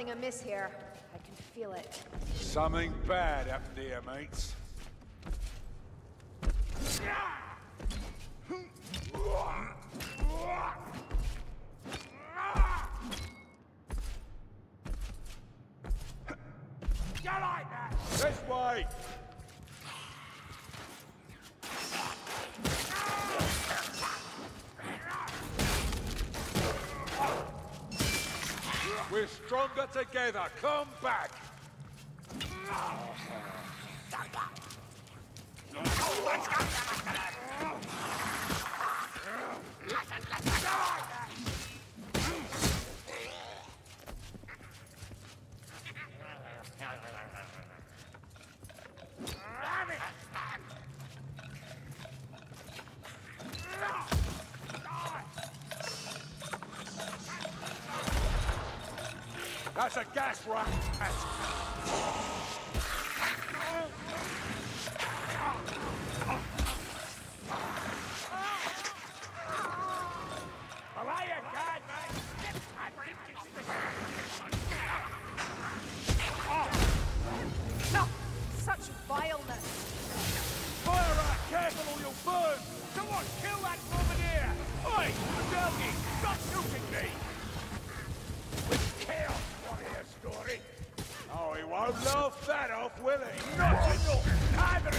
something amiss here. I can feel it. Something bad happened here, mates. You like that? This way! We're stronger together. Come back. That's a gas rat. Away you can, mate! I think it's No! Such vileness! Fire rat, careful or you'll burn. Come on, kill that bombardier! Oi, Delgi, stop shooting me! With chaos, what a story! Won't laugh that off, will he? Not enough! Either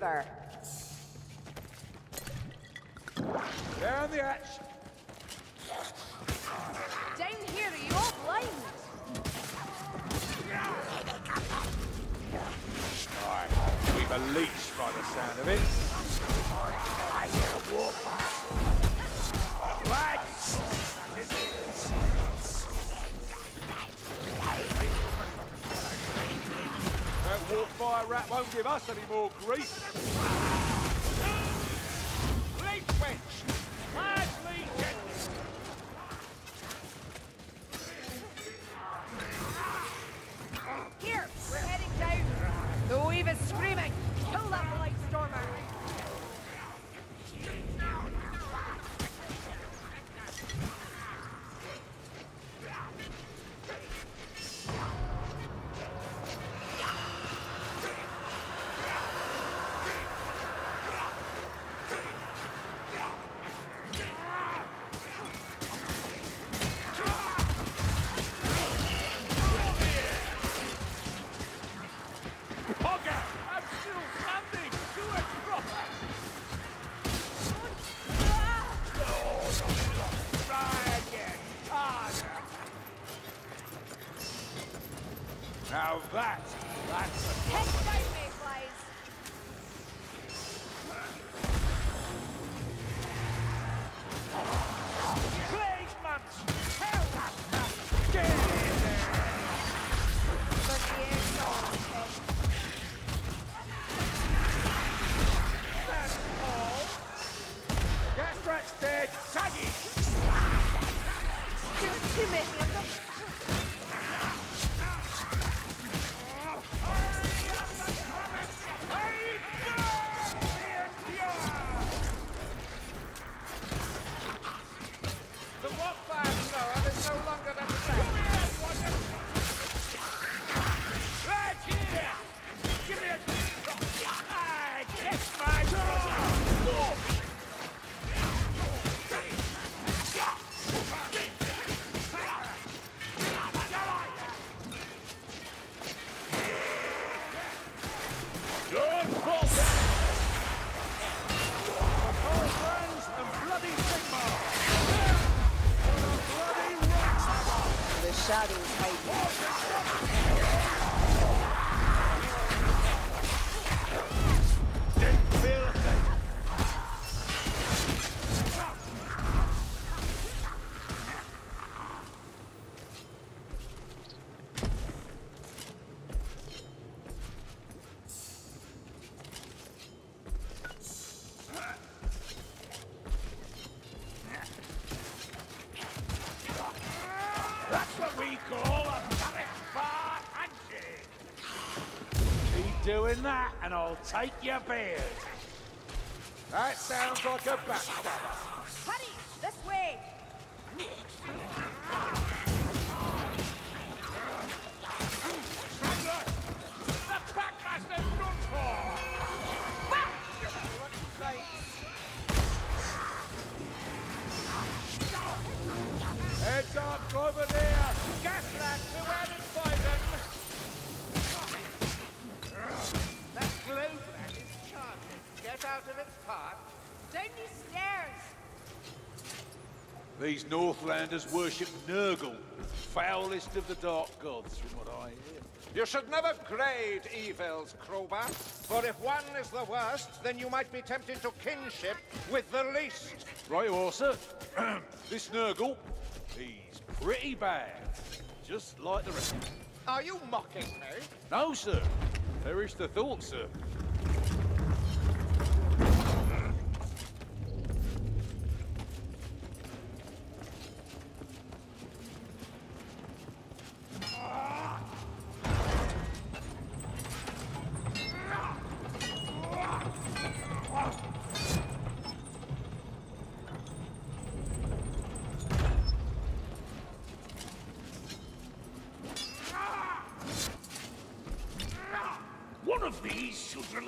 Kruber. Down the hatch. Down here, are you all blind? Aye, we've a leech by the sound of it. Rat won't give us any more grief. Leaf wench! Large legion! Here, we're heading down. The wave is screaming. Kill that light stormer. Now that, that's a shadows what we call a panic bar handshake. Keep doing that, and I'll take your beard. That sounds like a backstabber. Hurry! This way! Strangler! The Packmaster's done for! Heads up, over there. Gaslat, surrounded by them. That glowbrat is charming. Get out of its path. Down these Northlanders worship Nurgle, foulest of the Dark Gods, from what I hear. You should never grade evils, Kruber. For if one is the worst, then you might be tempted to kinship with the least. Right, you are, sir. this Nurgle, he's pretty bad. Just like the rest. Are you mocking me? No, sir. Perish the thought, sir.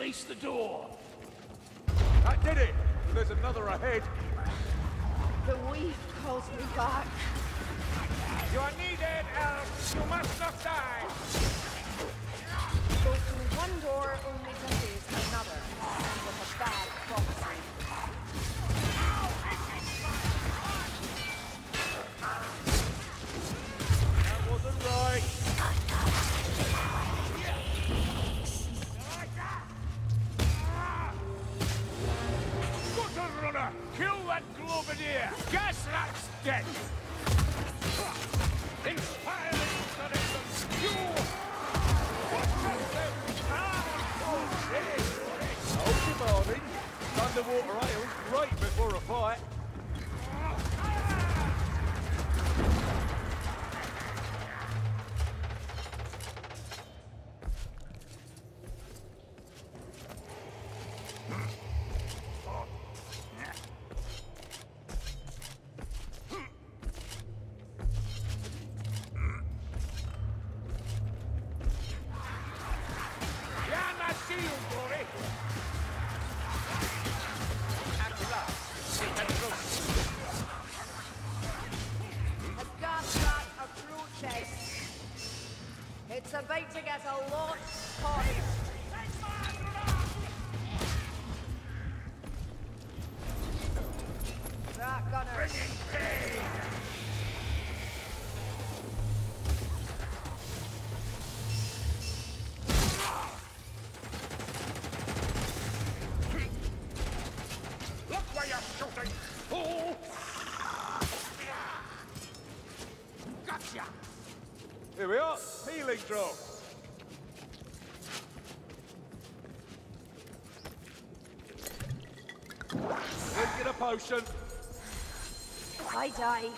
Release the door. That did it. There's another ahead. The weave calls me back. You are needed, elves. You must not Underwater ale's great before a fight. About to get a lot hotter. Potion. If I die,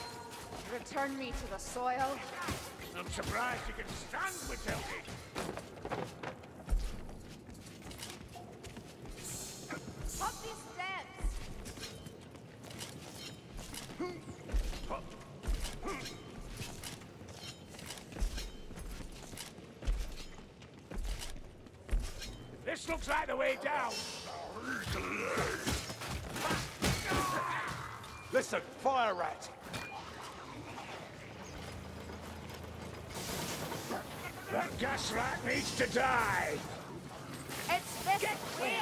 return me to the soil. I'm surprised you can stand with Tilty. Listen, fire rat. That gas rat needs to die. It's this way.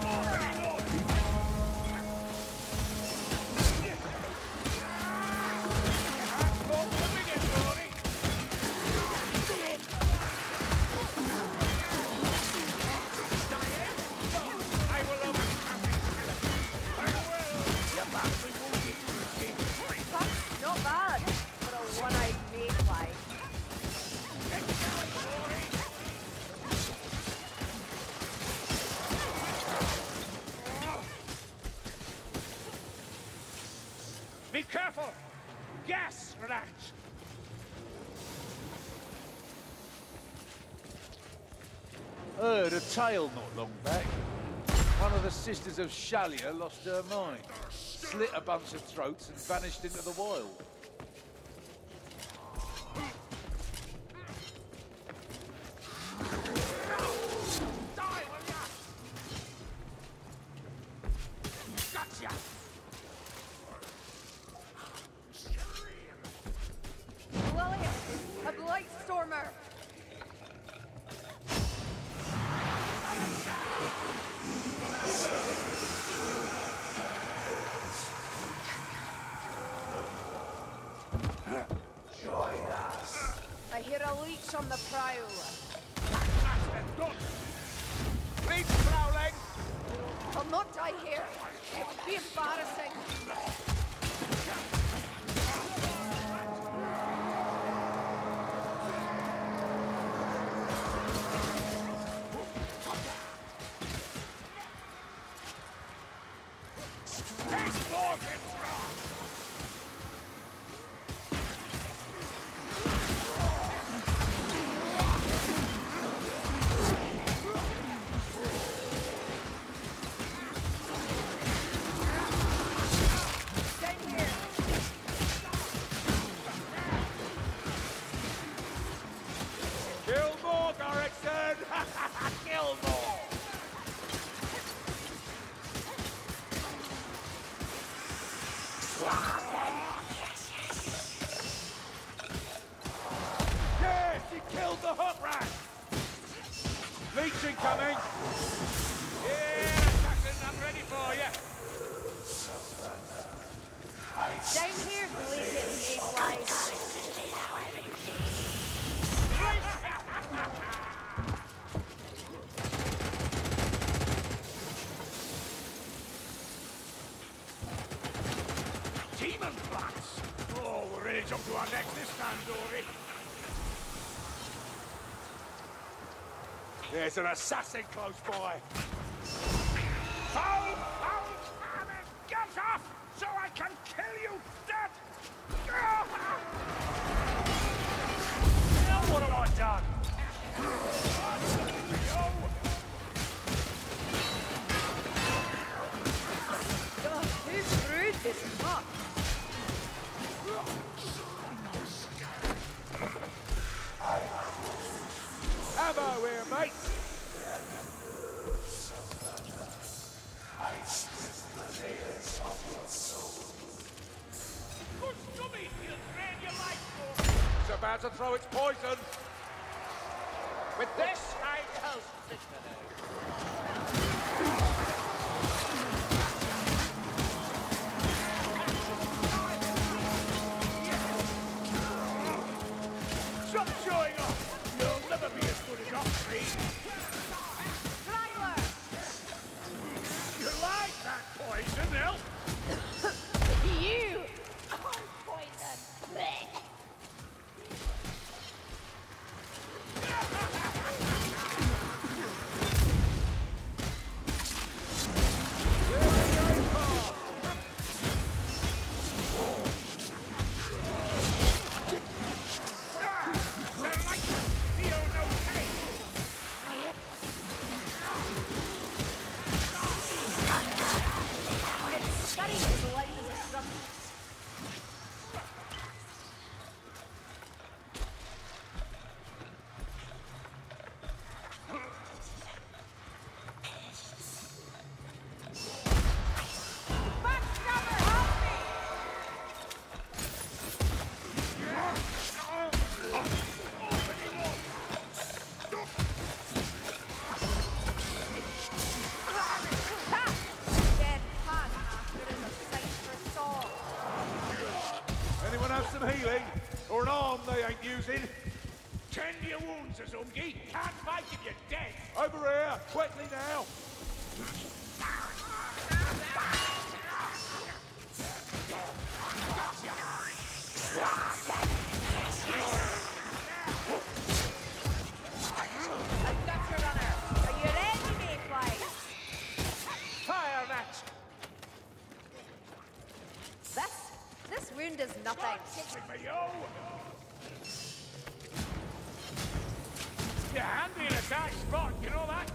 Careful! Tale not long back. One of the sisters of Shallya lost her mind, slit a bunch of throats and vanished into the wild. The prowl. That's them done! Leech prowling! I'll not die here. It would be embarrassing. Jump to our next this time, Dory. There's an assassin close by. Foul! Foul! Cannon! Get off! So I can kill you dead! Now what have I done? This to throw its poison! They ain't using? Tend your wounds, Azungi! Can't fight if you're dead! Over here! Quickly now! A runner. Are you ready, mayflies? Fire that! This, this wound wound is nothing. Something for you! You're handy in a tight spot, you know that?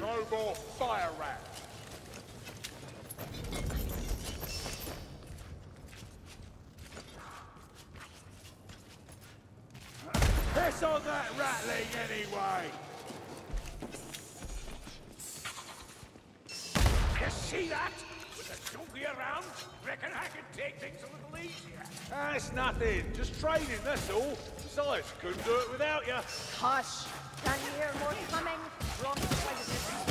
No more fire rat! Piss on that rattling anyway! You see that? With the donkey around, reckon I can take things a little easier. Ah, it's nothing. Just training, that's all. Besides, couldn't do it without you. Hush! Can you hear more coming? Wrong